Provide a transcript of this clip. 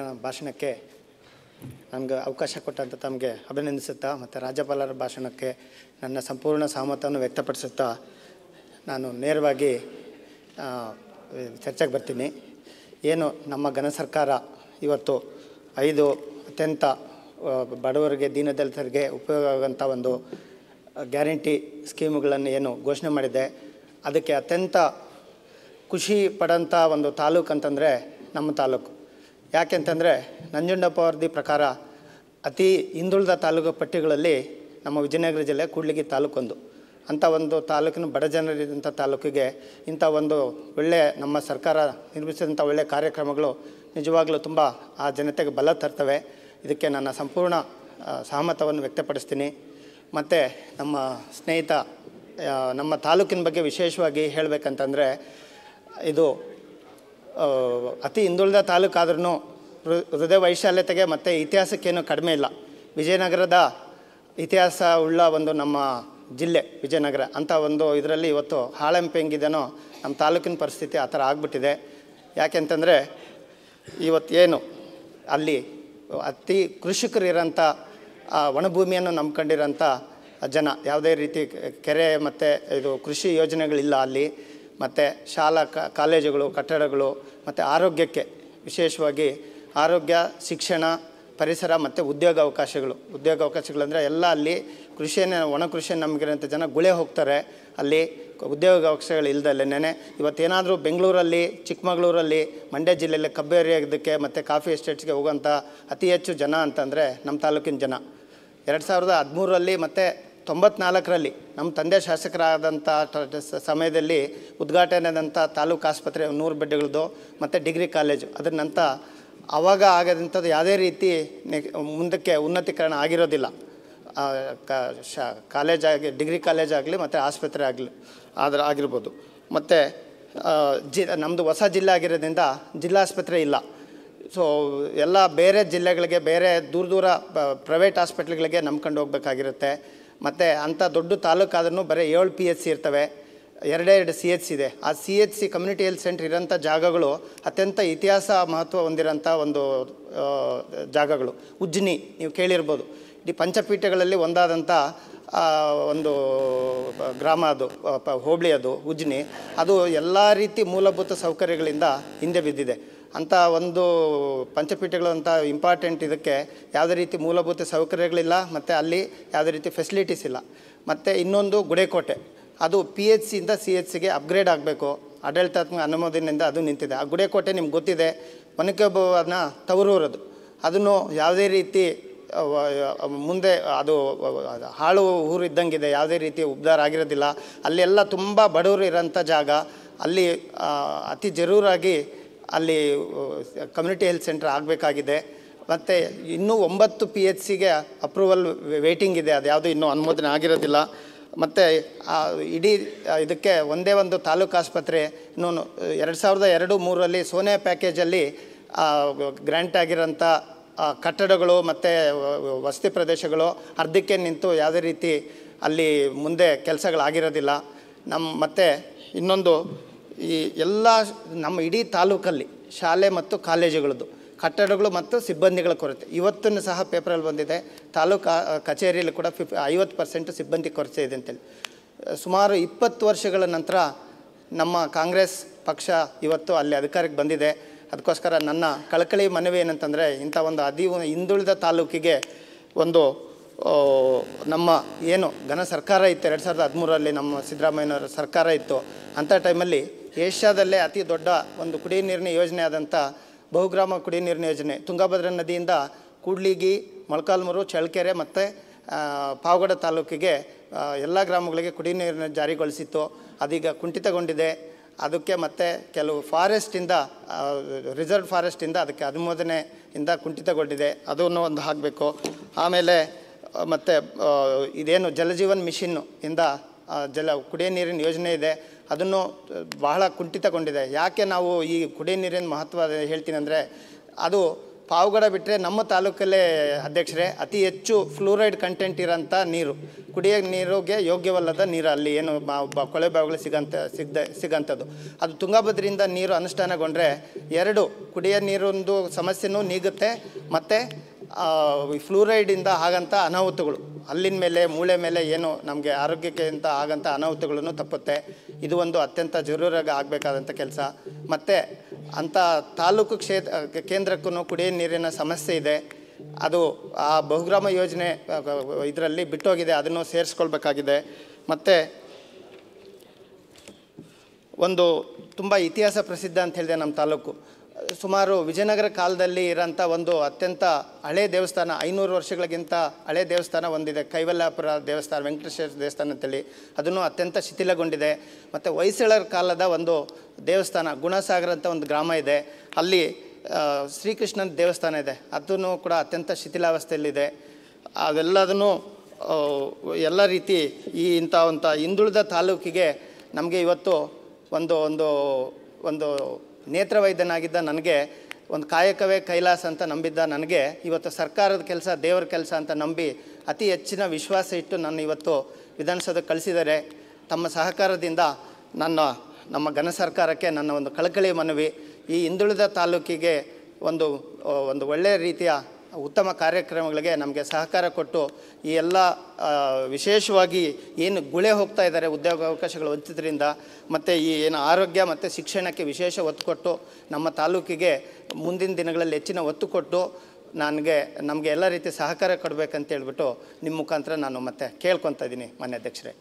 ಭಾಷಣಕ್ಕೆ ನನಗೆ ಅವಕಾಶ ಕೊಟ್ಟಂತ ತಮಗೆ ಅಭಿನಂದಿಸುತ್ತಾ ಮತ್ತು ರಾಜ್ಯಪಾಲರ ಭಾಷಣಕ್ಕೆ ನನ್ನ ಸಂಪೂರ್ಣ ಸಹಮತವನ್ನು ವ್ಯಕ್ತಪಡಿಸುತ್ತಾ ನಾನು ನೇರವಾಗಿ ಚರ್ಚೆಗೆ ಬರ್ತೀನಿ. ಏನು ನಮ್ಮ ಘನ ಸರ್ಕಾರ ಇವತ್ತು ಐದು ಅತ್ಯಂತ ಬಡವರಿಗೆ, ದೀನದಲಿತರಿಗೆ ಉಪಯೋಗ ಆಗುವಂಥ ಒಂದು ಗ್ಯಾರಂಟಿ ಸ್ಕೀಮುಗಳನ್ನು ಏನು ಘೋಷಣೆ ಮಾಡಿದೆ. ಅದಕ್ಕೆ ಅತ್ಯಂತ ಖುಷಿ ಪಡೋಂಥ ಒಂದು ತಾಲೂಕು ಅಂತಂದರೆ ನಮ್ಮ ತಾಲೂಕು. ಯಾಕೆಂತಂದರೆ ನಂಜುಂಡಪ್ಪ ವರದಿ ಪ್ರಕಾರ ಅತಿ ಹಿಂದುಳಿದ ತಾಲೂಕು ಪಟ್ಟಿಗಳಲ್ಲಿ ನಮ್ಮ ವಿಜಯನಗರ ಜಿಲ್ಲೆ ಕೂಡ್ಲಿಗಿ ತಾಲೂಕೊಂದು. ಅಂಥ ಒಂದು ತಾಲೂಕಿನ ಬಡ ಜನರಿದ್ದಂಥ ತಾಲೂಕಿಗೆ ಇಂಥ ಒಂದು ಒಳ್ಳೆಯ ನಮ್ಮ ಸರ್ಕಾರ ನಿರ್ಮಿಸಿದಂಥ ಒಳ್ಳೆಯ ಕಾರ್ಯಕ್ರಮಗಳು ನಿಜವಾಗಲೂ ತುಂಬ ಆ ಜನತೆಗೆ ಬಲ ತರ್ತವೆ. ಇದಕ್ಕೆ ನನ್ನ ಸಂಪೂರ್ಣ ಸಹಮತವನ್ನು ವ್ಯಕ್ತಪಡಿಸ್ತೀನಿ. ಮತ್ತು ನಮ್ಮ ಸ್ನೇಹಿತ ನಮ್ಮ ತಾಲೂಕಿನ ಬಗ್ಗೆ ವಿಶೇಷವಾಗಿ ಹೇಳಬೇಕಂತಂದರೆ ಇದು ಅತಿ ಹಿಂದುಳಿದ ತಾಲೂಕಾದ್ರೂ ಹೃದಯ ವೈಶಾಲ್ಯತೆಗೆ ಮತ್ತು ಇತಿಹಾಸಕ್ಕೇನು ಕಡಿಮೆ ಇಲ್ಲ. ವಿಜಯನಗರದ ಇತಿಹಾಸ ಉಳ್ಳ ಒಂದು ನಮ್ಮ ಜಿಲ್ಲೆ ವಿಜಯನಗರ ಅಂತ ಒಂದು ಇದರಲ್ಲಿ ಇವತ್ತು ಹಾಳೆಂಪು ಹೆಂಗಿದೆನೋ ನಮ್ಮ ತಾಲೂಕಿನ ಪರಿಸ್ಥಿತಿ ಆ ಥರ ಆಗ್ಬಿಟ್ಟಿದೆ. ಯಾಕೆಂತಂದರೆ ಏನು ಅಲ್ಲಿ ಅತಿ ಕೃಷಿಕರು ಇರೋಂಥ ಆ ಒಣಭೂಮಿಯನ್ನು ನಂಬ್ಕೊಂಡಿರೋಂಥ ಜನ ಯಾವುದೇ ರೀತಿ ಕೆರೆ ಮತ್ತು ಇದು ಕೃಷಿ ಯೋಜನೆಗಳಿಲ್ಲ ಅಲ್ಲಿ. ಮತ್ತು ಶಾಲಾ ಕಾಲೇಜುಗಳು, ಕಟ್ಟಡಗಳು, ಮತ್ತು ಆರೋಗ್ಯಕ್ಕೆ ವಿಶೇಷವಾಗಿ ಆರೋಗ್ಯ, ಶಿಕ್ಷಣ, ಪರಿಸರ ಮತ್ತು ಉದ್ಯೋಗ ಅವಕಾಶಗಳು. ಉದ್ಯೋಗ ಅವಕಾಶಗಳಂದರೆ ಎಲ್ಲ ಅಲ್ಲಿ ಕೃಷಿಯೇ ಒಣ ಕೃಷಿಯನ್ನು ನಂಬಿರೋಂಥ ಜನ ಗುಳೆ ಹೋಗ್ತಾರೆ. ಅಲ್ಲಿ ಉದ್ಯೋಗ ಅವಕಾಶಗಳು ಇಲ್ದಲ್ಲೇನೆ ಇವತ್ತೇನಾದರೂ ಬೆಂಗಳೂರಲ್ಲಿ, ಚಿಕ್ಕಮಗಳೂರಲ್ಲಿ, ಮಂಡ್ಯ ಜಿಲ್ಲೆಯಲ್ಲಿ ಕಬ್ಬು ಏರಿಯಾಗಿದ್ದಕ್ಕೆ ಮತ್ತು ಕಾಫಿ ಎಸ್ಟೇಟ್ಸ್ಗೆ ಹೋಗೋಂಥ ಅತಿ ಹೆಚ್ಚು ಜನ ಅಂತಂದರೆ ನಮ್ಮ ತಾಲೂಕಿನ ಜನ. ಎರಡು ಸಾವಿರದ ಹದಿಮೂರರಲ್ಲಿ ಮತ್ತು ತೊಂಬತ್ನಾಲ್ಕರಲ್ಲಿ ನಮ್ಮ ತಂದೆ ಶಾಸಕರಾದಂಥ ಸಮಯದಲ್ಲಿ ಉದ್ಘಾಟನೆ ಆದಂಥ ತಾಲೂಕು ಆಸ್ಪತ್ರೆ ನೂರು ಬೆಡ್ಗಳದ್ದು ಮತ್ತು ಡಿಗ್ರಿ ಕಾಲೇಜು. ಅದ್ರ ನಂತರ ಆವಾಗ ಆಗದಂಥದ್ದು ಯಾವುದೇ ರೀತಿ ಮುಂದಕ್ಕೆ ಉನ್ನತೀಕರಣ ಆಗಿರೋದಿಲ್ಲ. ಶಾ, ಕಾಲೇಜ್ ಆಗಿ, ಡಿಗ್ರಿ ಕಾಲೇಜ್ ಆಗಲಿ ಮತ್ತು ಆಸ್ಪತ್ರೆ ಆಗಲಿ, ಆದ್ರೆ, ಆಗಿರ್ಬೋದು. ಮತ್ತು ಜಿ ನಮ್ಮದು ಹೊಸ ಜಿಲ್ಲೆ ಆಗಿರೋದ್ರಿಂದ ಜಿಲ್ಲಾಸ್ಪತ್ರೆ ಇಲ್ಲ. ಸೊ, ಎಲ್ಲ ಬೇರೆ ಜಿಲ್ಲೆಗಳಿಗೆ, ಬೇರೆ ದೂರ ದೂರ ಪ್ರೈವೇಟ್ ಹಾಸ್ಪಿಟ್ಲ್ಗಳಿಗೆ ನಂಬ್ಕೊಂಡು ಹೋಗ್ಬೇಕಾಗಿರುತ್ತೆ. ಮತ್ತು ಅಂಥ ದೊಡ್ಡ ತಾಲೂಕಾದ್ರೂ ಬರೀ ಏಳು ಪಿ ಎಚ್ ಸಿ ಇರ್ತವೆ. ಎರಡೇ ಎರಡು ಸಿ ಎಚ್ ಇದೆ. ಆ C H C community health centre ಇರೋಂಥ ಜಾಗಗಳು ಅತ್ಯಂತ ಇತಿಹಾಸ ಮಹತ್ವ ಹೊಂದಿರೋಂಥ ಒಂದು ಜಾಗಗಳು. ಉಜ್ಜಿನಿ, ನೀವು ಕೇಳಿರ್ಬೋದು. ಇಡೀ ಪಂಚಪೀಠಗಳಲ್ಲಿ ಒಂದಾದಂಥ ಒಂದು ಗ್ರಾಮ ಅದು ಹೋಬಳಿ ಅದು ಉಜ್ನಿ ಅದು ಎಲ್ಲ ರೀತಿ ಮೂಲಭೂತ ಸೌಕರ್ಯಗಳಿಂದ ಹಿಂದೆ ಬಿದ್ದಿದೆ. ಅಂಥ ಒಂದು ಪಂಚಪೀಠಗಳು ಅಂತ ಇಂಪಾರ್ಟೆಂಟ್ ಇದಕ್ಕೆ ಯಾವುದೇ ರೀತಿ ಮೂಲಭೂತ ಸೌಕರ್ಯಗಳಿಲ್ಲ, ಮತ್ತು ಅಲ್ಲಿ ಯಾವುದೇ ರೀತಿ ಫೆಸಿಲಿಟೀಸ್ ಇಲ್ಲ. ಮತ್ತು ಇನ್ನೊಂದು ಗುಡೇಕೋಟೆ. ಅದು ಪಿ ಎಚ್ ಸಿಯಿಂದ ಸಿ ಎಚ್ ಸಿಗೆ ಅಪ್ಗ್ರೇಡ್ ಆಗಬೇಕು. ಆಡಳಿತಾತ್ಮಕ ಅನುಮೋದನೆಯಿಂದ ಅದು ನಿಂತಿದೆ. ಆ ಗುಡೇಕೋಟೆ ನಿಮ್ಗೆ ಗೊತ್ತಿದೆ ಒನಕೆಬನ ತವರೂರದು. ಅದನ್ನು ಯಾವುದೇ ರೀತಿ ಮುಂದೆ ಅದು ಅದು ಹಾಳು ಊರು ಇದ್ದಂಗಿದೆ, ಯಾವುದೇ ರೀತಿ ಉದ್ಧಾರ ಆಗಿರೋದಿಲ್ಲ. ಅಲ್ಲೆಲ್ಲ ತುಂಬ ಬಡವರು ಇರೋಂಥ ಜಾಗ. ಅಲ್ಲಿ ಅತಿ ಜರೂರಾಗಿ ಅಲ್ಲಿ ಕಮ್ಯುನಿಟಿ ಹೆಲ್ತ್ ಸೆಂಟರ್ ಆಗಬೇಕಾಗಿದೆ. ಮತ್ತು ಇನ್ನೂ ಒಂಬತ್ತು ಪಿ ಎಚ್ ಸಿಗೆ ಅಪ್ರೂವಲ್ ವೇಟಿಂಗ್ ಇದೆ. ಅದು ಯಾವುದೂ ಇನ್ನೂ ಅನುಮೋದನೆ ಆಗಿರೋದಿಲ್ಲ. ಮತ್ತು ಇಡೀ ಇದಕ್ಕೆ ಒಂದೇ ಒಂದು ತಾಲೂಕು ಆಸ್ಪತ್ರೆ, ಇನ್ನೂ ಎರಡು ಸಾವಿರದ ಎರಡು ಮೂರರಲ್ಲಿ ಸೋನೆ ಪ್ಯಾಕೇಜಲ್ಲಿ ಗ್ರ್ಯಾಂಟ್ ಆಗಿರೋಂಥ ಕಟ್ಟಡಗಳು ಮತ್ತು ವಸತಿ ಪ್ರದೇಶಗಳು ಅರ್ಧಕ್ಕೆ ನಿಂತು ಯಾವುದೇ ರೀತಿ ಅಲ್ಲಿ ಮುಂದೆ ಕೆಲಸಗಳಾಗಿರೋದಿಲ್ಲ. ನಮ್ಮ ಮತ್ತು ಇನ್ನೊಂದು ಈ ಎಲ್ಲ ನಮ್ಮ ಇಡೀ ತಾಲೂಕಲ್ಲಿ ಶಾಲೆ ಮತ್ತು ಕಾಲೇಜುಗಳದ್ದು, ಕಟ್ಟಡಗಳು ಮತ್ತು ಸಿಬ್ಬಂದಿಗಳ ಕೊರತೆ. ಇವತ್ತನ್ನು ಸಹ ಪೇಪರಲ್ಲಿ ಬಂದಿದೆ. ತಾಲೂಕು ಕಚೇರಿಯಲ್ಲಿ ಕೂಡ ಫಿಫ್, ಐವತ್ತು ಪರ್ಸೆಂಟ್ ಸಿಬ್ಬಂದಿ ಕೊರತೆ ಇದೆ ಅಂತೇಳಿ. ಸುಮಾರು ಇಪ್ಪತ್ತು ವರ್ಷಗಳ ನಂತರ ನಮ್ಮ ಕಾಂಗ್ರೆಸ್ ಪಕ್ಷ ಇವತ್ತು ಅಲ್ಲಿ ಅಧಿಕಾರಕ್ಕೆ ಬಂದಿದೆ. ಅದಕ್ಕೋಸ್ಕರ ನನ್ನ ಕಳಕಳಿ ಮನವಿ ಏನಂತಂದರೆ, ಇಂಥ ಒಂದು ಅದಿ, ಹಿಂದುಳಿದ ತಾಲೂಕಿಗೆ ಒಂದು ನಮ್ಮ ಏನು ಘನ ಸರ್ಕಾರ ಇತ್ತು. ಎರಡು ಸಾವಿರದ ಹದಿಮೂರರಲ್ಲಿ ನಮ್ಮ ಸಿದ್ದರಾಮಯ್ಯನವರ ಸರ್ಕಾರ ಇತ್ತು. ಅಂಥ ಟೈಮಲ್ಲಿ ಏಷ್ಯಾದಲ್ಲೇ ಅತಿ ದೊಡ್ಡ ಒಂದು ಕುಡಿಯ ನೀರಿನ ಯೋಜನೆ ಆದಂಥ ಬಹುಗ್ರಾಮ ಕುಡಿಯ ನೀರಿನ ಯೋಜನೆ. ತುಂಗಭದ್ರಾ ನದಿಯಿಂದ ಕೂಡ್ಲಿಗಿ, ಮೊಳಕಾಲ್ಮೂರು, ಚಳ್ಳಕೆರೆ ಮತ್ತು ಪಾವಗಡ ತಾಲೂಕಿಗೆ ಎಲ್ಲ ಗ್ರಾಮಗಳಿಗೆ ಕುಡಿಯ ನೀರನ್ನು ಜಾರಿಗೊಳಿಸಿತ್ತು. ಅದೀಗ ಕುಂಠಿತಗೊಂಡಿದೆ. ಅದಕ್ಕೆ ಮತ್ತೆ ಕೆಲವು ಫಾರೆಸ್ಟಿಂದ ರಿಸರ್ವ್ ಫಾರೆಸ್ಟಿಂದ ಅದಕ್ಕೆ ಅನುಮೋದನೆಯಿಂದ ಕುಂಠಿತಗೊಂಡಿದೆ. ಅದನ್ನು ಒಂದು ಹಾಕಬೇಕು. ಆಮೇಲೆ ಮತ್ತು ಇದೇನು ಜಲಜೀವನ್ ಮಿಷಿನ್ನು ಇಂದ ಜಲ ಕುಡಿಯ ನೀರಿನ ಯೋಜನೆ ಇದೆ. ಅದನ್ನು ಬಹಳ ಕುಂಠಿತಗೊಂಡಿದೆ. ಯಾಕೆ ನಾವು ಈ ಕುಡಿಯ ನೀರಿನ ಮಹತ್ವ ಹೇಳ್ತೀನಿ ಅಂದರೆ, ಅದು ಪಾವುಗಡ ಬಿಟ್ಟರೆ ನಮ್ಮ ತಾಲೂಕಲ್ಲೇ ಅಧ್ಯಕ್ಷರೇ, ಅತಿ ಹೆಚ್ಚು ಫ್ಲೂರೈಡ್ ಕಂಟೆಂಟ್ ಇರೋಂಥ ನೀರು. ಕುಡಿಯೋ ನೀರಿಗೆ ಯೋಗ್ಯವಲ್ಲದ ನೀರು ಅಲ್ಲಿ ಏನು ಕೊಳೆ ಬಾವಿಗಳು ಸಿಗಂತ, ಸಿಗ್ದ, ಸಿಗಂಥದ್ದು. ಅದು ತುಂಗಭದ್ರಿಂದ ನೀರು ಅನುಷ್ಠಾನಗೊಂಡ್ರೆ ಎರಡು ಕುಡಿಯೋ ನೀರೊಂದು ಸಮಸ್ಯೆನೂ ನೀಗುತ್ತೆ. ಮತ್ತು ಫ್ಲೂರೈಡಿಂದ ಆಗಂಥ ಅನಾಹುತಗಳು. ಅಲ್ಲಿನ ಮೇಲೆ, ಮೂಳೆ ಮೇಲೆ ಏನು ನಮಗೆ ಆರೋಗ್ಯಕ್ಕೆ ಅಂತ ಆಗಂಥ ಅನಾಹುತಗಳನ್ನು ತಪ್ಪುತ್ತೆ. ಇದು ಒಂದು ಅತ್ಯಂತ ಜರೂರಾಗಿ ಆಗಬೇಕಾದಂಥ ಕೆಲಸ. ಮತ್ತು ಅಂಥ ತಾಲೂಕು ಕ್ಷೇತ್ರ ಕೇಂದ್ರಕ್ಕೂ ಕುಡಿಯೋ ನೀರಿನ ಸಮಸ್ಯೆ ಇದೆ. ಅದು ಆ ಬಹುಗ್ರಾಮ ಯೋಜನೆ ಇದರಲ್ಲಿ ಬಿಟ್ಟೋಗಿದೆ. ಅದನ್ನು ಸೇರಿಸ್ಕೊಳ್ಬೇಕಾಗಿದೆ. ಮತ್ತು ಒಂದು ತುಂಬ ಇತಿಹಾಸ ಪ್ರಸಿದ್ಧ ಅಂತ ಹೇಳಿದೆ ನಮ್ಮ ತಾಲೂಕು. ಸುಮಾರು ವಿಜಯನಗರ ಕಾಲದಲ್ಲಿ ಇರೋಂಥ ಒಂದು ಅತ್ಯಂತ ಹಳೆ ದೇವಸ್ಥಾನ, ಐನೂರು ವರ್ಷಗಳಿಗಿಂತ ಹಳೆ ದೇವಸ್ಥಾನ ಒಂದಿದೆ. ಕೈವಲ್ಲಾಪುರ ದೇವಸ್ಥಾನ, ವೆಂಕಟೇಶ್ವರ ದೇವಸ್ಥಾನ ಅಂತೇಳಿ. ಅದನ್ನು ಅತ್ಯಂತ ಶಿಥಿಲಗೊಂಡಿದೆ. ಮತ್ತು ಹೊಯ್ಸಳರ ಕಾಲದ ಒಂದು ದೇವಸ್ಥಾನ, ಗುಣಸಾಗರ ಅಂತ ಒಂದು ಗ್ರಾಮ ಇದೆ. ಅಲ್ಲಿ ಶ್ರೀಕೃಷ್ಣನ ದೇವಸ್ಥಾನ ಇದೆ. ಅದನ್ನು ಕೂಡ ಅತ್ಯಂತ ಶಿಥಿಲಾವಸ್ಥೆಯಲ್ಲಿದೆ. ಅವೆಲ್ಲದನ್ನು ಎಲ್ಲ ರೀತಿ ಈ ಇಂಥ ಒಂಥ ಹಿಂದುಳಿದ ತಾಲೂಕಿಗೆ ನಮಗೆ ಇವತ್ತು ಒಂದು ಒಂದು ಒಂದು ನೇತ್ರವೈದ್ಯನಾಗಿದ್ದ ನನಗೆ, ಒಂದು ಕಾಯಕವೇ ಕೈಲಾಸ ಅಂತ ನಂಬಿದ್ದ ನನಗೆ, ಇವತ್ತು ಸರ್ಕಾರದ ಕೆಲಸ, ದೇವರ ಕೆಲಸ ಅಂತ ನಂಬಿ ಅತಿ ಹೆಚ್ಚಿನ ವಿಶ್ವಾಸ ಇಟ್ಟು ನಾನು ಇವತ್ತು ವಿಧಾನಸೌಧಕ್ಕೆ ಕಳಿಸಿದರೆ ತಮ್ಮ ಸಹಕಾರದಿಂದ ನನ್ನ, ನಮ್ಮ ಘನ ಸರ್ಕಾರಕ್ಕೆ ನನ್ನ ಒಂದು ಕಳಕಳಿ ಮನವಿ, ಈ ಹಿಂದುಳಿದ ತಾಲೂಕಿಗೆ ಒಂದು ಒಂದು ಒಳ್ಳೆಯ ರೀತಿಯ ಉತ್ತಮ ಕಾರ್ಯಕ್ರಮಗಳಿಗೆ ನಮಗೆ ಸಹಕಾರ ಕೊಟ್ಟು ಈ ಎಲ್ಲ ವಿಶೇಷವಾಗಿ ಏನು ಗುಳೆ ಹೋಗ್ತಾ ಇದ್ದಾರೆ ಉದ್ಯೋಗ ಅವಕಾಶಗಳು ವಂಚಿತರಿಂದ, ಮತ್ತು ಈ ಏನು ಆರೋಗ್ಯ ಮತ್ತು ಶಿಕ್ಷಣಕ್ಕೆ ವಿಶೇಷ ಒತ್ತು ಕೊಟ್ಟು ನಮ್ಮ ತಾಲೂಕಿಗೆ ಮುಂದಿನ ದಿನಗಳಲ್ಲಿ ಹೆಚ್ಚಿನ ಒತ್ತು ಕೊಟ್ಟು ನನಗೆ, ನಮಗೆ ಎಲ್ಲ ರೀತಿ ಸಹಕಾರ ಕೊಡಬೇಕಂತ ಹೇಳ್ಬಿಟ್ಟು ನಿಮ್ಮ ಮುಖಾಂತರ ನಾನು ಮತ್ತೆ ಕೇಳ್ಕೊತಾ ಇದ್ದೀನಿ ಮಾನ್ಯ ಅಧ್ಯಕ್ಷರೇ.